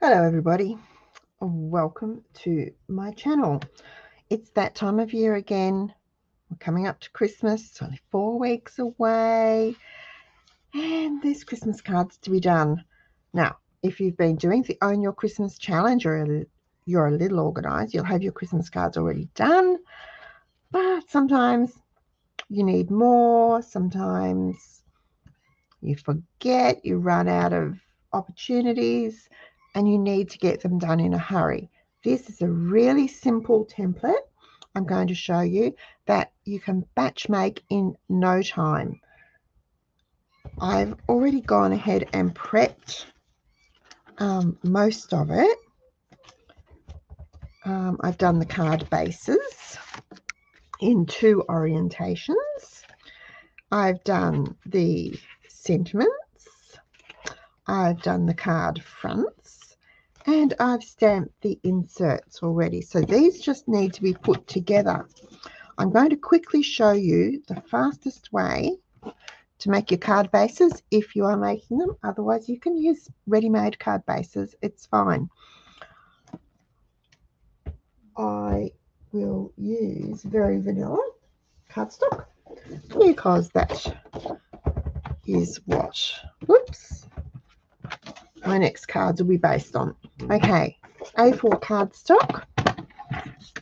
Hello everybody, welcome to my channel. It's that time of year again. We're coming up to Christmas, it's only four weeks away, and there's Christmas cards to be done. Now, if you've been doing the Own Your Christmas Challenge or you're a little organized, you'll have your Christmas cards already done, but sometimes you need more, sometimes you forget, you run out of opportunities and you need to get them done in a hurry. This is a really simple template I'm going to show you that you can batch make in no time. I've already gone ahead and prepped um, most of it. Um, I've done the card bases in two orientations. I've done the sentiments. I've done the card fronts and I've stamped the inserts already. So these just need to be put together. I'm going to quickly show you the fastest way to make your card bases if you are making them. Otherwise, you can use ready-made card bases. It's fine. I will use very vanilla cardstock because that is what, whoops, my next cards will be based on. Okay, A4 cardstock,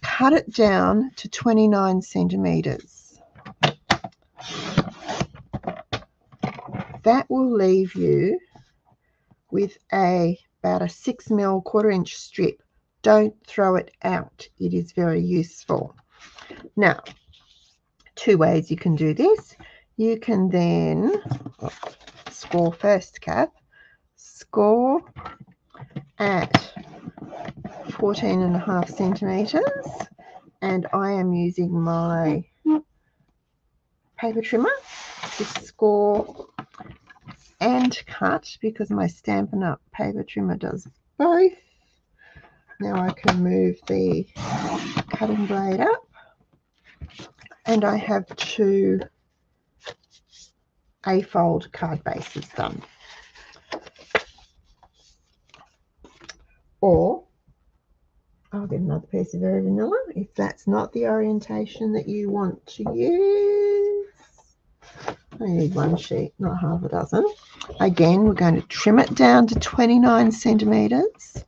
cut it down to 29 centimetres. That will leave you with a about a 6 mil quarter inch strip. Don't throw it out. It is very useful. Now, two ways you can do this. You can then oh, score first, Kath score at 14 and a half centimeters and I am using my paper trimmer to score and cut because my Stampin' Up paper trimmer does both. Now I can move the cutting blade up and I have two A-fold card bases done. Or I'll get another piece of very vanilla if that's not the orientation that you want to use. I need one sheet, not half a dozen. Again, we're going to trim it down to 29 centimetres.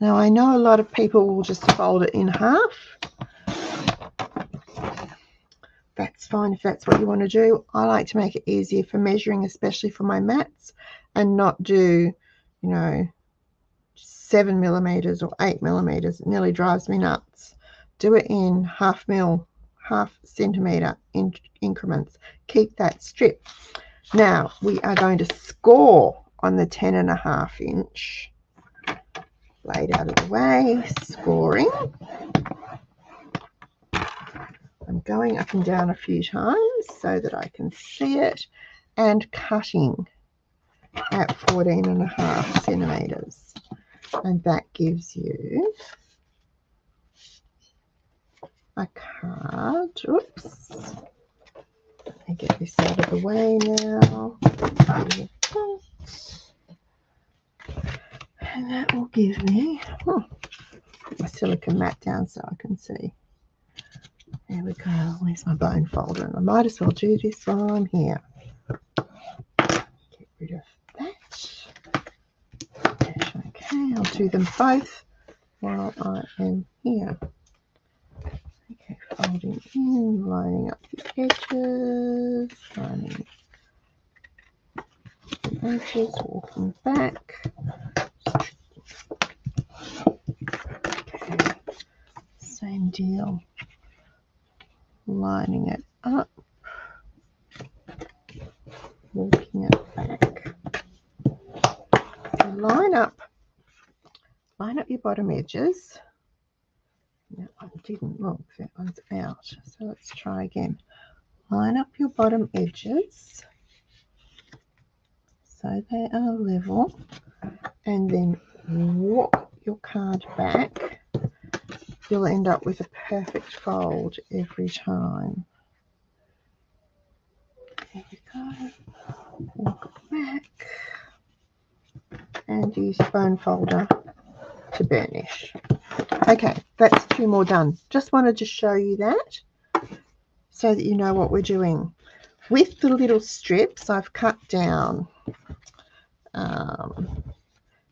Now, I know a lot of people will just fold it in half. That's fine if that's what you want to do. I like to make it easier for measuring, especially for my mats, and not do you know, seven millimeters or eight millimeters. It nearly drives me nuts. Do it in half mil, half centimeter in increments. Keep that strip. Now we are going to score on the ten and a half inch. Laid out of the way, scoring. I'm going up and down a few times so that I can see it and cutting at 14 and a half centimeters. And that gives you a card. Oops. Let me get this out of the way now. And that will give me, put my silicon mat down so I can see. There we go. Where's my bone folder? And I might as well do this while I'm here. Get rid of Okay, I'll do them both while I am here. Okay, folding in, lining up the edges, lining the edges, walking back. Okay, same deal, lining it up, walking it back. line up line up your bottom edges. That one didn't look, that one's out. So let's try again. Line up your bottom edges so they are level and then walk your card back. You'll end up with a perfect fold every time. There we go. Walk back. and use bone folder to burnish. Okay, that's two more done. Just wanted to show you that so that you know what we're doing. With the little strips, I've cut down um,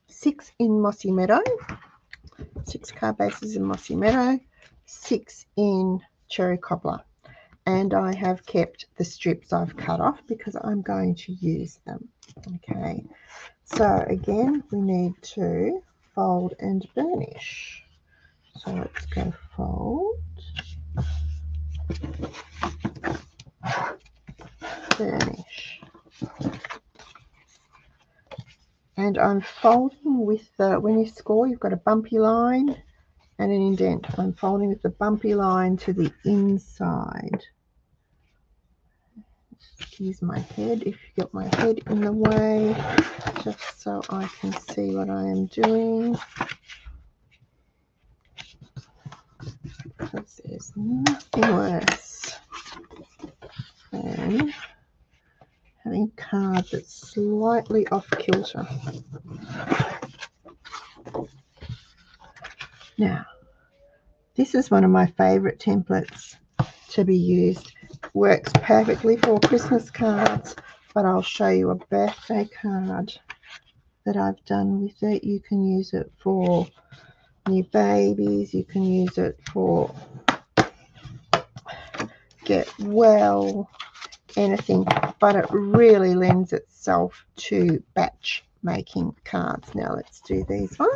six in Mossy Meadow, six card bases in Mossy Meadow, six in Cherry Cobbler. And I have kept the strips I've cut off because I'm going to use them. Okay, so again, we need to fold and burnish. So let's go fold, burnish. And I'm folding with the, when you score, you've got a bumpy line and an indent. I'm folding with the bumpy line to the inside. Excuse my head if you got my head in the way, just so I can see what I am doing. Because there's nothing worse than having a card that's slightly off kilter. Now, this is one of my favorite templates to be used. Works perfectly for Christmas cards, but I'll show you a birthday card that I've done with it. You can use it for new babies. You can use it for get well, anything, but it really lends itself to batch making cards. Now let's do these ones.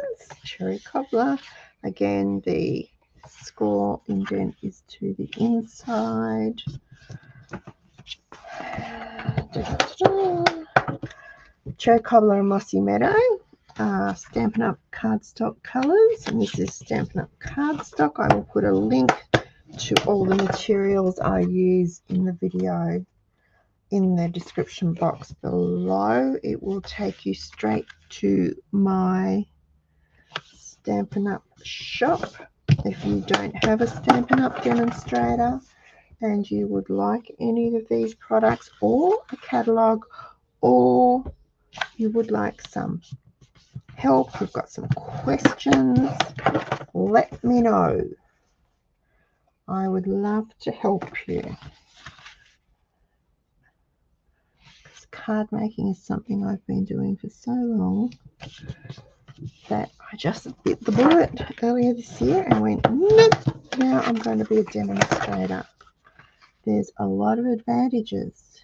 Cherry cobbler. Again, the score indent is to the inside. Cherry cobbler and mossy meadow. Uh, Stampin' Up cardstock colors and this is Stampin' Up cardstock i will put a link to all the materials i use in the video in the description box below. It will take you straight to my Stampin' Up shop. If you don't have a Stampin' Up demonstrator and you would like any of these products or a catalogue or you would like some help, you've got some questions, let me know. I would love to help you. card making is something I've been doing for so long that I just bit the bullet earlier this year and went, nope, now I'm going to be a demonstrator. There's a lot of advantages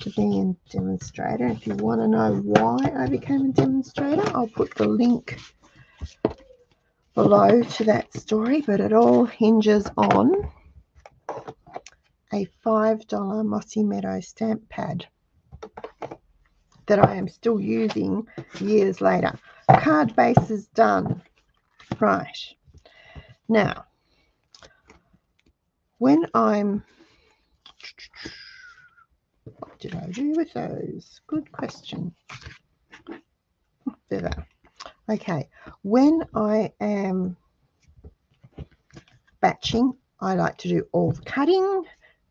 to being a demonstrator. If you want to know why I became a demonstrator, I'll put the link below to that story, but it all hinges on a $5 Mossy Meadow stamp pad that I am still using years later. Card base is done. Right. Now, when I'm... What did I do with those? Good question. There. Okay. When I am batching, I like to do all the cutting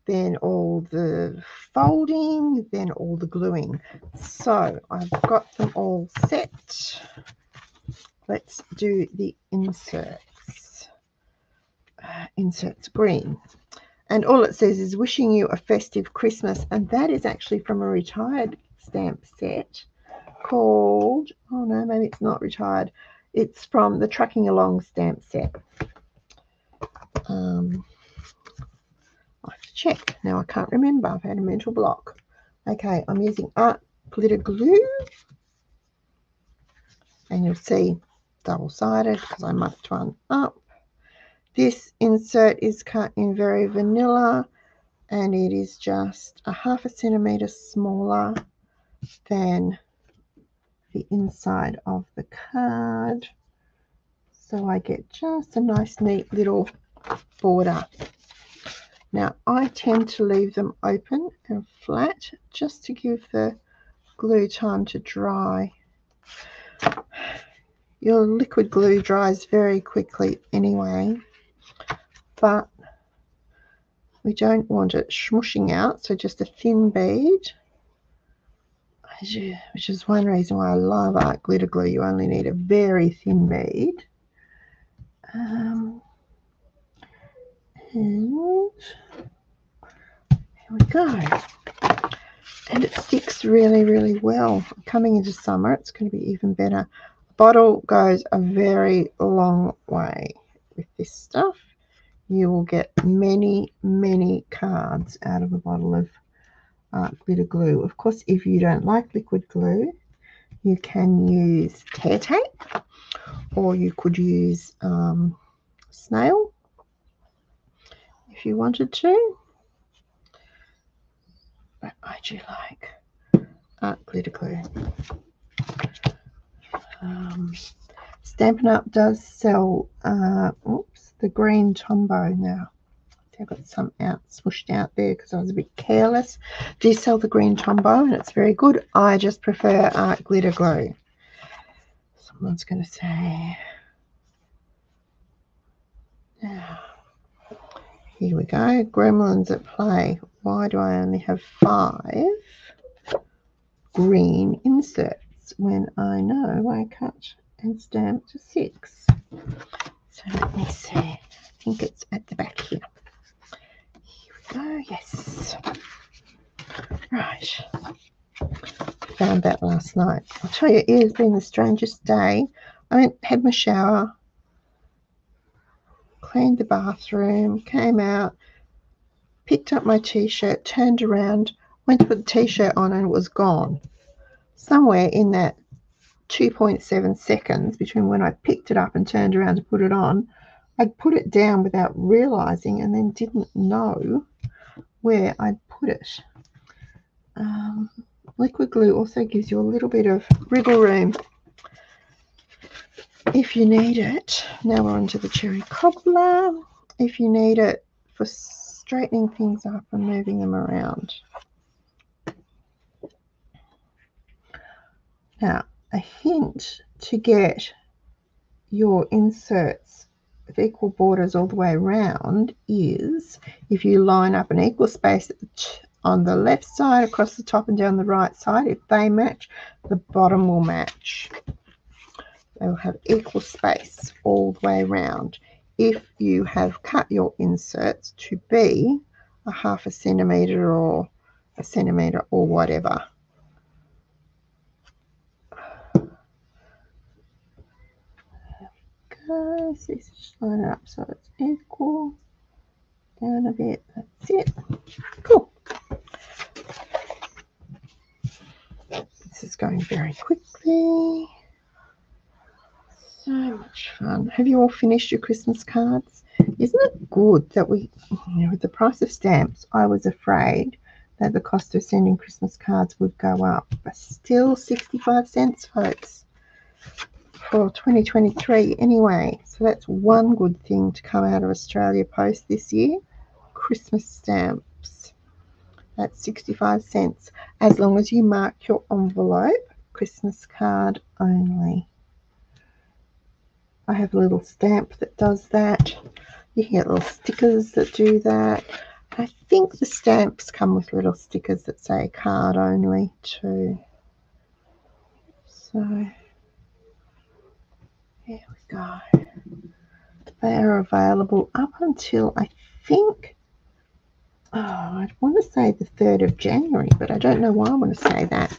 then all the folding, then all the gluing. So I've got them all set. Let's do the inserts. Uh, inserts green. And all it says is wishing you a festive Christmas. And that is actually from a retired stamp set called, oh no, maybe it's not retired. It's from the Trucking Along stamp set. Um, check. Now I can't remember. I've had a mental block. Okay, I'm using art glitter glue. And you'll see double-sided because I mucked one up. This insert is cut in very vanilla and it is just a half a centimetre smaller than the inside of the card. So I get just a nice neat little border now I tend to leave them open and flat just to give the glue time to dry. Your liquid glue dries very quickly anyway, but we don't want it smushing out, so just a thin bead. which is one reason why I love art glitter glue. You only need a very thin bead. Um, and here we go. And it sticks really, really well. Coming into summer, it's going to be even better. The bottle goes a very long way with this stuff. You will get many, many cards out of a bottle of uh, glitter glue. Of course, if you don't like liquid glue, you can use tear tape or you could use um, snail if you wanted to. But I do like art glitter glue. Um, Stampin' Up does sell, uh, oops, the green Tombow now. I've got some out smushed out there because I was a bit careless. Do you sell the green Tombow and it's very good. I just prefer art glitter glue. Someone's going to say, here we go. Gremlins at play. Why do I only have five green inserts when I know I cut and stamp to six? So let me see. I think it's at the back here. Oh, yes. Right. Found that last night. I'll tell you, it has been the strangest day. I went, had my shower, cleaned the bathroom, came out, picked up my t-shirt, turned around, went to put the t-shirt on and it was gone. Somewhere in that 2.7 seconds between when I picked it up and turned around to put it on, I put it down without realizing and then didn't know where I'd put it. Um, liquid glue also gives you a little bit of wriggle room if you need it. Now we're onto the cherry cobbler. If you need it for straightening things up and moving them around. Now, a hint to get your inserts with equal borders all the way around is if you line up an equal space on the left side across the top and down the right side if they match the bottom will match they will have equal space all the way around if you have cut your inserts to be a half a centimeter or a centimeter or whatever. Let's just line it up so it's equal. Down a bit. That's it. Cool. This is going very quickly. So much fun. Have you all finished your Christmas cards? Isn't it good that we, you know, with the price of stamps, I was afraid that the cost of sending Christmas cards would go up, but still 65 cents, folks for 2023 anyway. So that's one good thing to come out of Australia Post this year. Christmas stamps. That's 65 cents. As long as you mark your envelope, Christmas card only. I have a little stamp that does that. You can get little stickers that do that. I think the stamps come with little stickers that say card only too. So there we go. They are available up until I think, oh, I want to say the 3rd of January, but I don't know why I want to say that.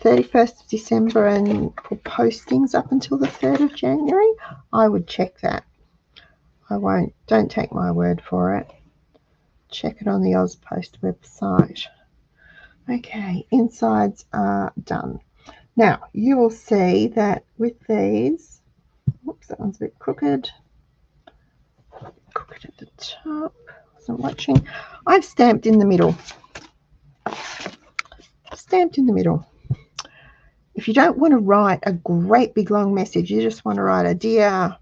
31st of December and for postings up until the 3rd of January, I would check that. I won't, don't take my word for it. Check it on the AusPost website. Okay, insides are done. Now, you will see that with these, oops, that one's a bit crooked. Crooked at the top. Wasn't watching. I've stamped in the middle. Stamped in the middle. If you don't want to write a great big long message, you just want to write a dear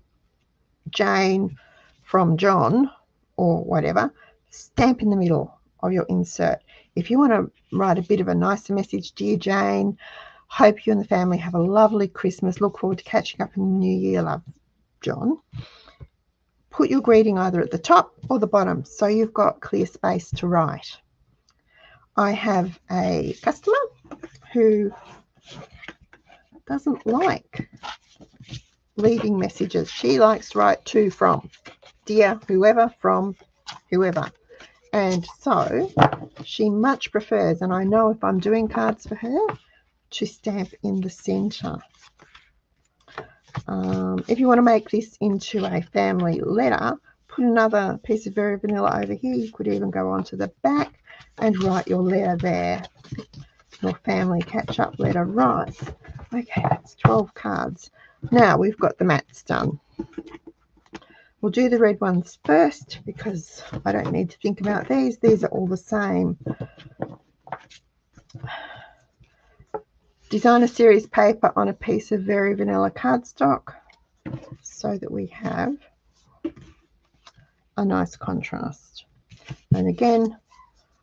Jane from John or whatever, stamp in the middle of your insert. If you want to write a bit of a nicer message, dear Jane, Hope you and the family have a lovely Christmas. Look forward to catching up in the new year, love, John. Put your greeting either at the top or the bottom so you've got clear space to write. I have a customer who doesn't like leaving messages. She likes to write to from, dear whoever, from whoever. And so she much prefers, and I know if I'm doing cards for her, to stamp in the center. Um, if you want to make this into a family letter, put another piece of very vanilla over here. You could even go onto the back and write your letter there. Your family catch-up letter. Right. Okay, that's 12 cards. Now we've got the mats done. We'll do the red ones first because I don't need to think about these. These are all the same. Designer series paper on a piece of very vanilla cardstock so that we have a nice contrast. And again,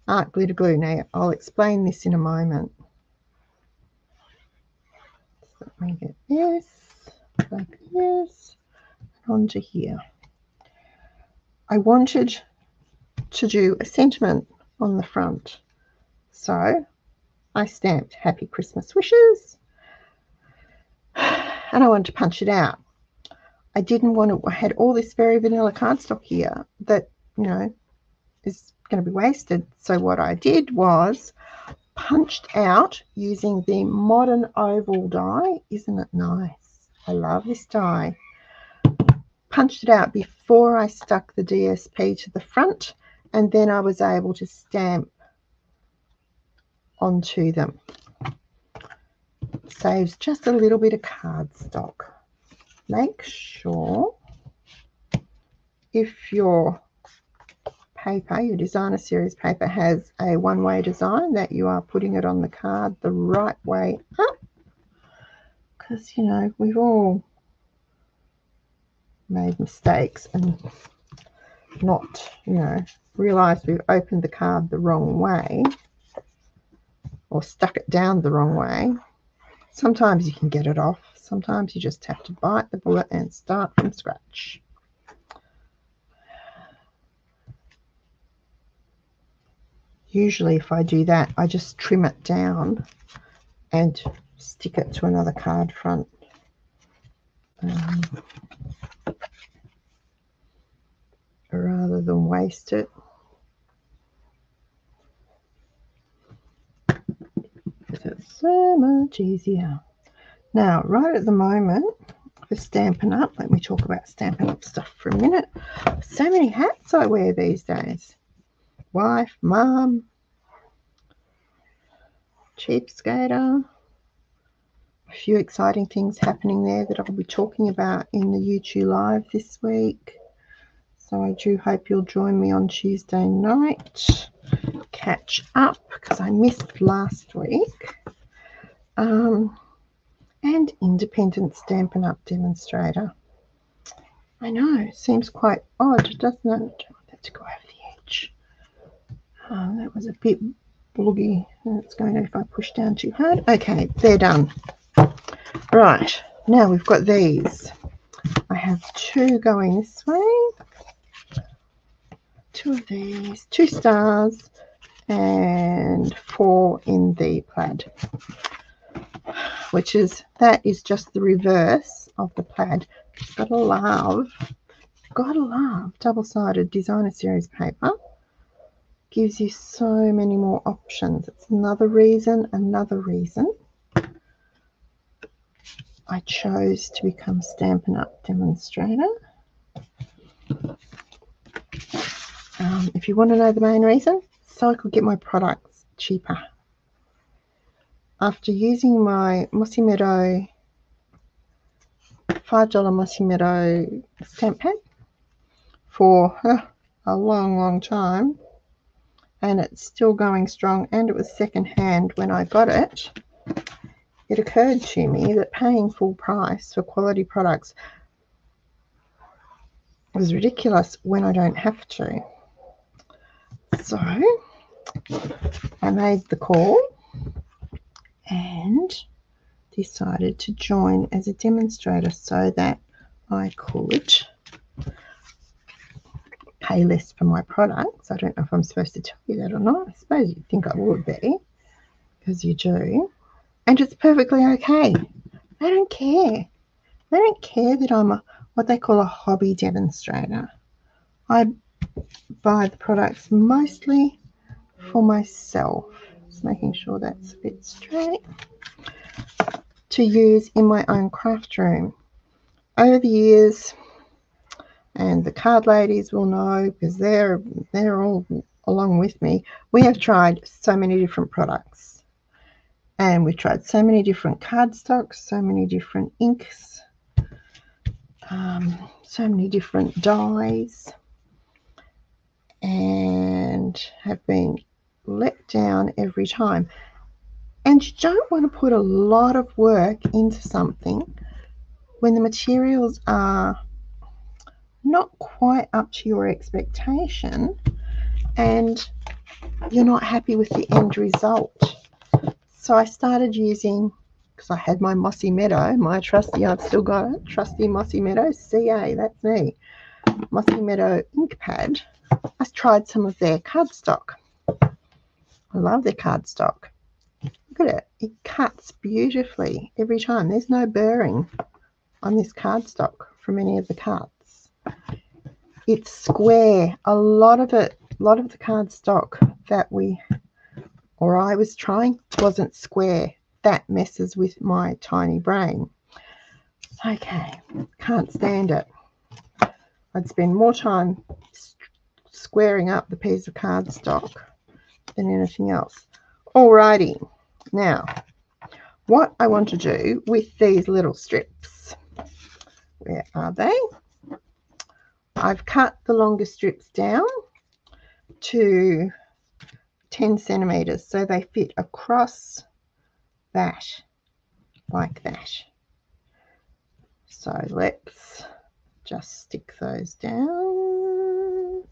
art glitter glue. Now, I'll explain this in a moment. Let me get this, like this, onto here. I wanted to do a sentiment on the front. So I stamped Happy Christmas Wishes and I wanted to punch it out. I didn't want to, I had all this very vanilla cardstock here that, you know, is going to be wasted. So what I did was punched out using the modern oval die. Isn't it nice? I love this die. Punched it out before I stuck the DSP to the front and then I was able to stamp onto them. Saves just a little bit of cardstock make sure if your paper, your designer series paper has a one-way design that you are putting it on the card the right way up. Because you know we've all made mistakes and not you know realized we've opened the card the wrong way or stuck it down the wrong way. Sometimes you can get it off. Sometimes you just have to bite the bullet and start from scratch. Usually if I do that, I just trim it down and stick it to another card front. Um, rather than waste it. It's so much easier. Now, right at the moment, for Stampin' Up, let me talk about Stampin' Up stuff for a minute. So many hats I wear these days. Wife, mom, cheapskater. A few exciting things happening there that I'll be talking about in the YouTube Live this week. So I do hope you'll join me on Tuesday night. Catch up because I missed last week. Um, and independent Stampin' Up demonstrator. I know, seems quite odd, doesn't it? To go over the edge. Oh, that was a bit bloggy. It's going to if I push down too hard. Okay, they're done. Right, now we've got these. I have two going this way. Two of these, two stars, and four in the plaid which is that is just the reverse of the plaid. Gotta love, gotta love double-sided designer series paper. Gives you so many more options. It's another reason, another reason I chose to become Stampin' Up demonstrator. Um, if you want to know the main reason, so I could get my products cheaper after using my Mossy Meadow $5 Mossy Meadow stamp pad for uh, a long, long time and it's still going strong and it was second hand when I got it. It occurred to me that paying full price for quality products was ridiculous when I don't have to. So I made the call and decided to join as a demonstrator so that I could pay less for my products. I don't know if I'm supposed to tell you that or not. I suppose you'd think I would be because you do. And it's perfectly okay. They don't care. They don't care that I'm a what they call a hobby demonstrator. I buy the products mostly for myself. Just making sure that's a bit straight. To use in my own craft room. Over the years, and the card ladies will know because they're they're all along with me. We have tried so many different products, and we've tried so many different cardstocks, so many different inks, um, so many different dyes, and have been let down every time. And you don't want to put a lot of work into something when the materials are not quite up to your expectation and you're not happy with the end result. So I started using, because I had my Mossy Meadow, my trusty, I've still got it, trusty Mossy Meadow, CA, that's me, Mossy Meadow ink pad. I tried some of their cardstock. I love their cardstock. Look at it, it cuts beautifully every time. There's no burring on this cardstock from any of the cuts it's square. A lot of it, a lot of the cardstock that we, or I was trying, wasn't square. That messes with my tiny brain. Okay, can't stand it. I'd spend more time squaring up the piece of cardstock than anything else. Alrighty, now what I want to do with these little strips, where are they? I've cut the longer strips down to 10 centimeters so they fit across that like that. So let's just stick those down.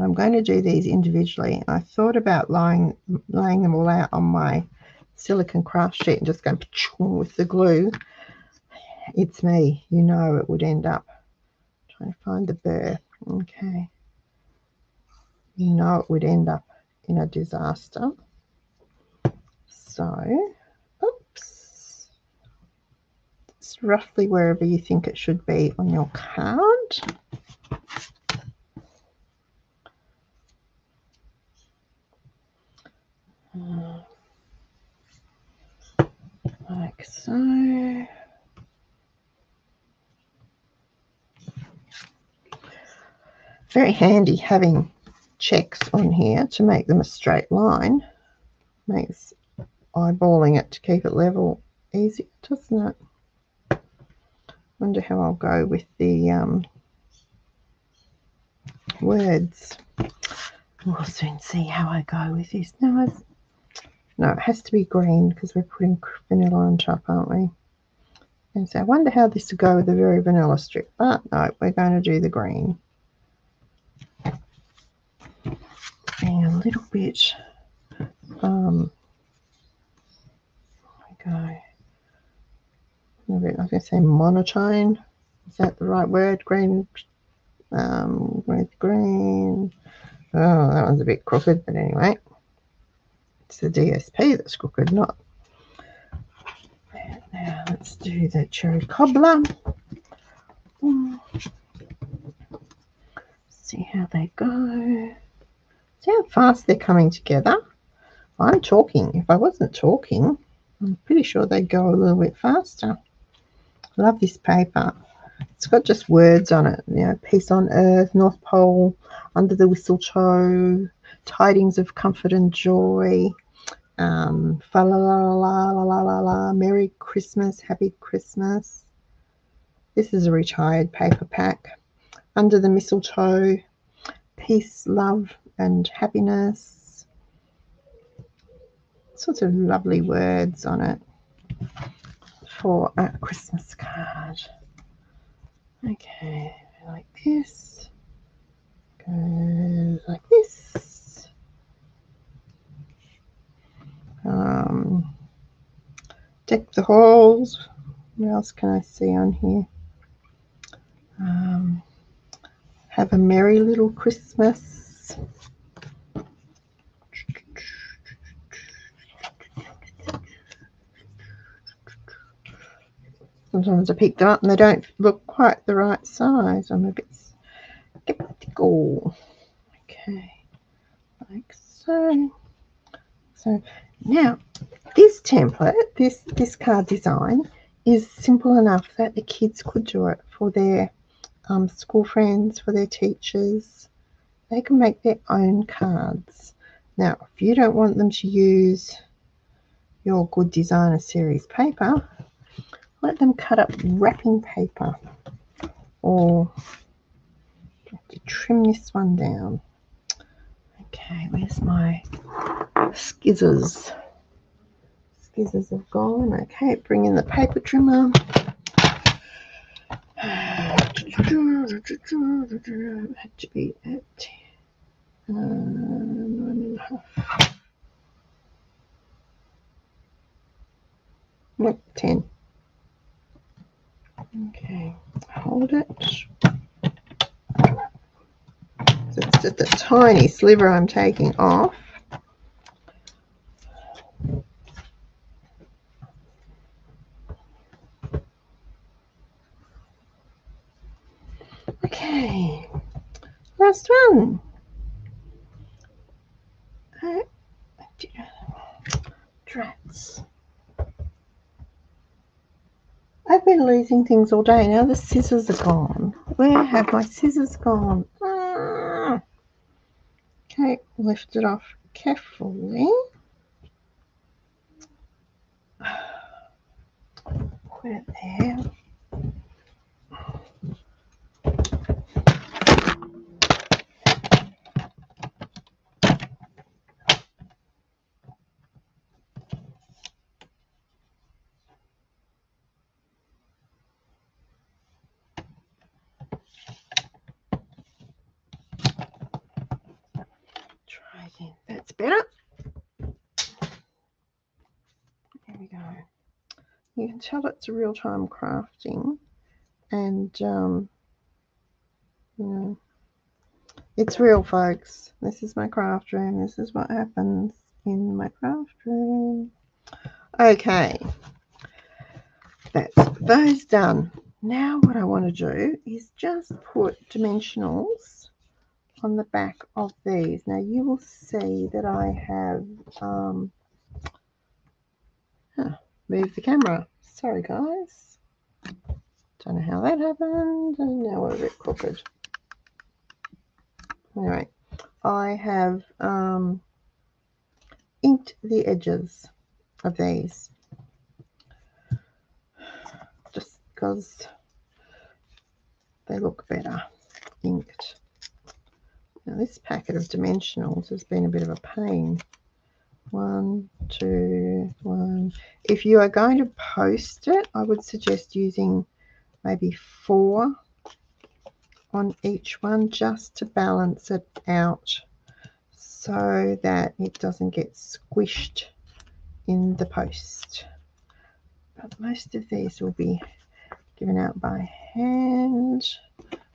I'm going to do these individually. I thought about lying, laying them all out on my silicon craft sheet and just going with the glue it's me. You know it would end up. trying to find the burr. Okay. You know it would end up in a disaster. So, oops. It's roughly wherever you think it should be on your card. like so. Very handy having checks on here to make them a straight line. Makes eyeballing it to keep it level easy, doesn't it? Wonder how I'll go with the um, words. We'll soon see how I go with this. No, no, it has to be green because we're putting vanilla on top, aren't we? And so I wonder how this will go with a very vanilla strip. But no, we're going to do the green. Being a little bit um go I was going to say monotone. Is that the right word? Green um with green. Oh that one's a bit crooked but anyway. It's the DSP that's crooked not. Now let's do the cherry cobbler. See how they go See how fast they're coming together? I'm talking. If I wasn't talking, I'm pretty sure they'd go a little bit faster. Love this paper. It's got just words on it. You know, peace on earth, North Pole, under the mistletoe, tidings of comfort and joy, um, fa la la la la la la la, Merry Christmas, Happy Christmas. This is a retired paper pack. Under the mistletoe, peace, love, and happiness. Sorts of lovely words on it for a Christmas card. Okay, like this. Like this. Um, deck the halls. What else can I see on here? Um, have a Merry Little Christmas. Sometimes I pick them up and they don't look quite the right size. I'm a bit skeptical. Okay, like so. So now this template, this this card design is simple enough that the kids could do it for their um, school friends, for their teachers. They can make their own cards. Now, if you don't want them to use your Good Designer series paper, let them cut up wrapping paper or to trim this one down. Okay, where's my skizzers? Skizzers have gone. Okay, bring in the paper trimmer. Had to be at uh, nine and a half. Nope, ten. Okay, hold it. So it's just a tiny sliver I'm taking off. Okay, last one. Uh, Drats. I've been losing things all day. Now the scissors are gone. Where have my scissors gone? Ah. Okay, lift it off carefully. Put it there. Try again. That's better. There we go. You can tell it's real time crafting and um, you know it's real folks. This is my craft room. This is what happens in my craft room. Okay. That's those done. Now what I want to do is just put dimensionals on the back of these. Now you will see that I have um, huh, moved the camera. Sorry guys. Don't know how that happened and now we're a bit crooked. Anyway, I have um, inked the edges of these just because they look better inked. Now this packet of dimensionals has been a bit of a pain. One, two, one. If you are going to post it, I would suggest using maybe four on each one just to balance it out so that it doesn't get squished in the post. But most of these will be given out by hand.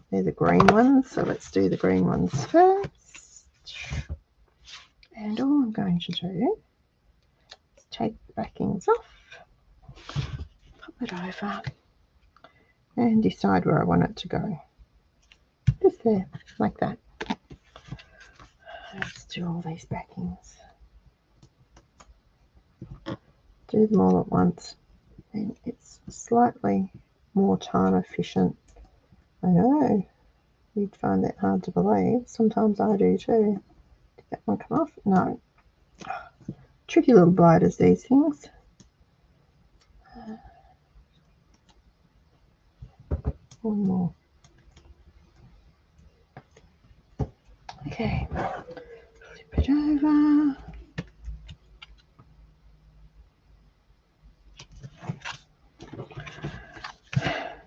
They're the green ones, so let's do the green ones first. And all I'm going to do is take the backings off, pop it over, and decide where I want it to go. Just there, like that. Let's do all these backings. Do them all at once, and it's slightly more time efficient I know. You'd find that hard to believe. Sometimes I do too. That one come off? No. Tricky little blighters, these things. One more. Okay. Flip it over.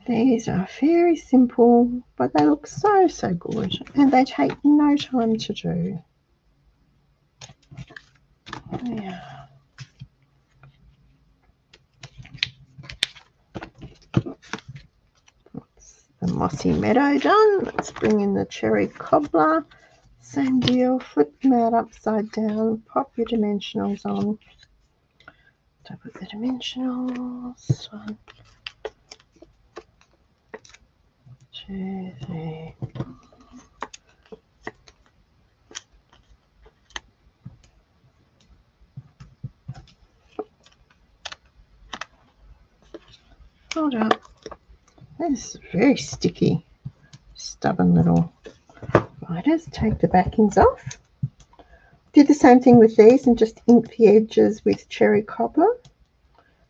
These are very simple, but they look so, so good. And they take no time to do. Yeah. the mossy meadow done. Let's bring in the cherry cobbler. Same deal, flip them out upside down, pop your dimensionals on. Double the dimensionals. One, two, three. Hold up. This is very sticky. Stubborn little fighters. Take the backings off. Did the same thing with these and just ink the edges with cherry cobbler.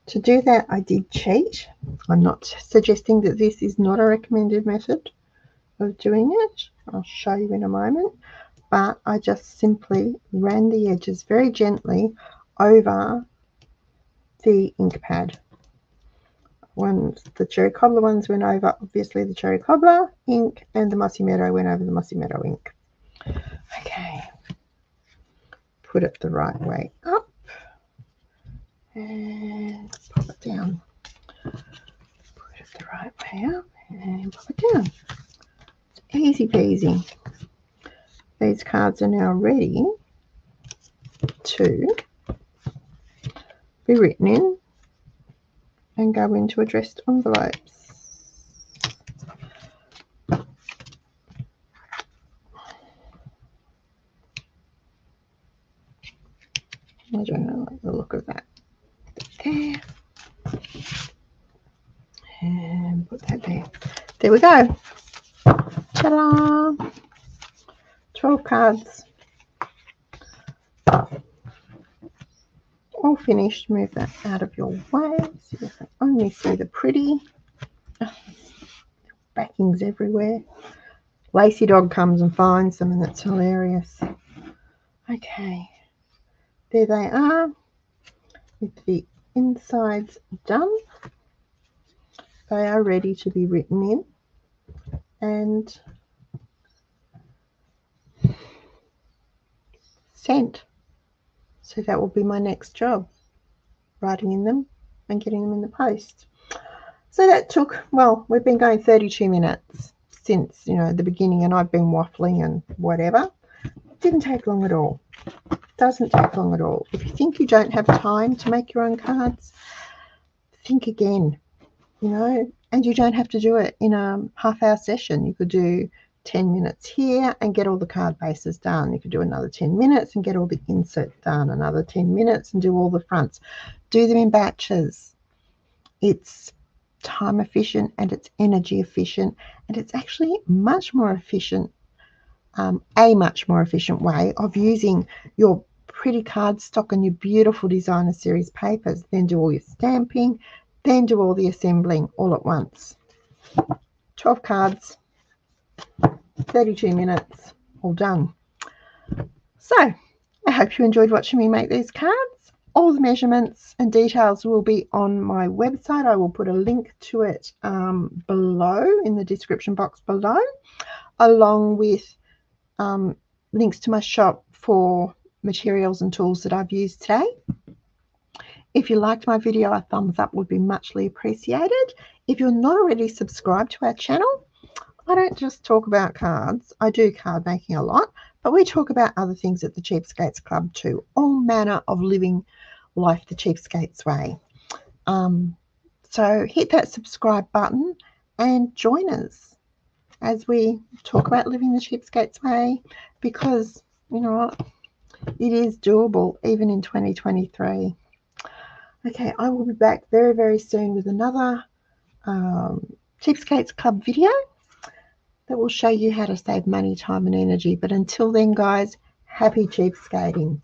To do that, I did cheat. I'm not suggesting that this is not a recommended method of doing it. I'll show you in a moment. But I just simply ran the edges very gently over the ink pad ones, the cherry cobbler ones went over obviously the cherry cobbler ink and the mossy meadow went over the mossy meadow ink. Okay, put it the right way up and pop it down. Put it the right way up and pop it down. Easy peasy. These cards are now ready to be written in and go into addressed envelopes. I don't like the look of that. There. And put that there. There we go. Ta-da! 12 cards. all finished. Move that out of your way so you can only see the pretty. backings everywhere. Lacy dog comes and finds them and that's hilarious. Okay, there they are with the insides done. They are ready to be written in and sent. So that will be my next job, writing in them and getting them in the post. So that took, well, we've been going 32 minutes since, you know, the beginning and I've been waffling and whatever. Didn't take long at all. Doesn't take long at all. If you think you don't have time to make your own cards, think again, you know, and you don't have to do it in a half hour session. You could do 10 minutes here and get all the card bases done. You could do another 10 minutes and get all the inserts done, another 10 minutes and do all the fronts. Do them in batches. It's time efficient and it's energy efficient and it's actually much more efficient, um, a much more efficient way of using your pretty card stock and your beautiful designer series papers. Then do all your stamping, then do all the assembling all at once. 12 cards 32 minutes, all done. So I hope you enjoyed watching me make these cards. All the measurements and details will be on my website. I will put a link to it um, below in the description box below, along with um, links to my shop for materials and tools that I've used today. If you liked my video, a thumbs up would be muchly appreciated. If you're not already subscribed to our channel, I don't just talk about cards. I do card making a lot, but we talk about other things at the Cheapskates Club too. All manner of living life the Cheapskates way. Um, so hit that subscribe button and join us as we talk about living the Cheapskates way because, you know what, it is doable even in 2023. Okay, I will be back very, very soon with another um, Cheapskates Club video that will show you how to save money, time and energy. But until then, guys, happy cheapskating.